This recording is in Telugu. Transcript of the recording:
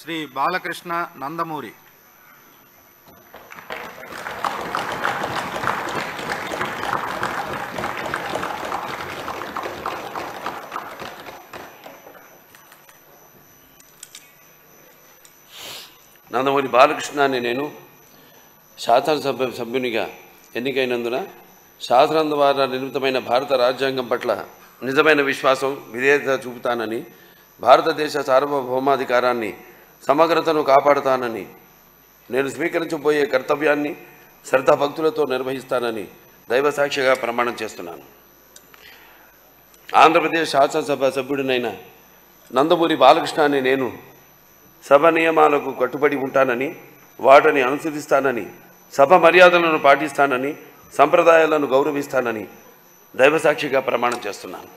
శ్రీ బాలకృష్ణ నందమూరి. నందమూరి బాలకృష్ణ అని నేను శాసనసభ సభ్యునిగా ఎన్నికైనందున శాసనం ద్వారా నిర్మితమైన భారత రాజ్యాంగం పట్ల నిజమైన విశ్వాసం విధేయత చూపుతానని భారతదేశ సార్వభౌమాధికారాన్ని సమగ్రతను కాపాడుతానని నేను స్వీకరించబోయే కర్తవ్యాన్ని శ్రద్ధాభక్తులతో నిర్వహిస్తానని దైవసాక్షిగా ప్రమాణం చేస్తున్నాను. ఆంధ్రప్రదేశ్ శాసనసభ సభ్యుడినైన నందమూరి బాలకృష్ణ నేను సభ నియమాలకు కట్టుబడి ఉంటానని వాటిని అనుసరిస్తానని సభ మర్యాదలను పాటిస్తానని సంప్రదాయాలను గౌరవిస్తానని దైవసాక్షిగా ప్రమాణం చేస్తున్నాను.